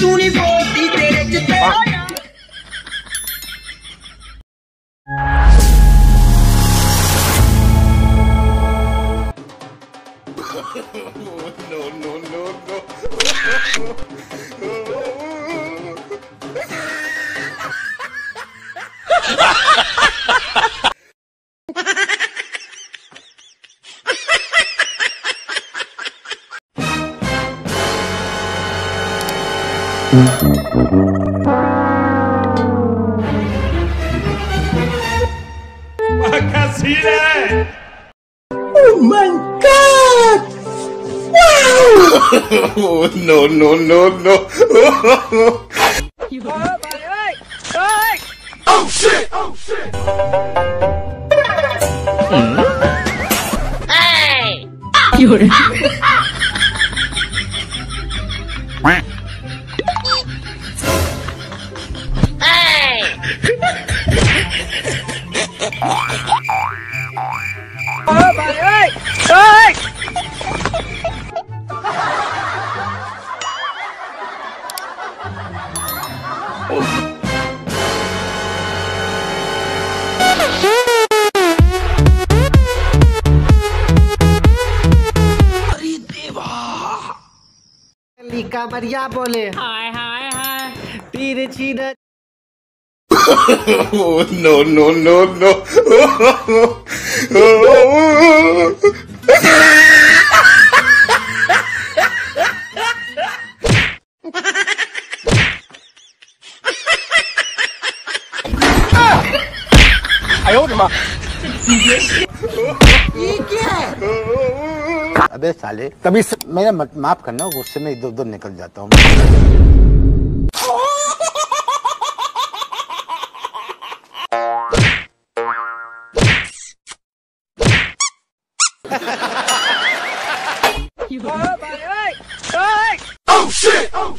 祝你。Oh my god! Wow! Oh, no, no, no, no! oh shit! Oh shit! Hmm? Hey! You're. Ah! मरिया बोले। हाय हाय। हाय तिरछी Oh, no, no, no, no. अबे साले कभी स... मेरा माफ़ करना गुस्से में इधर उधर निकल जाता हूँ Oh, oh, shit! Oh,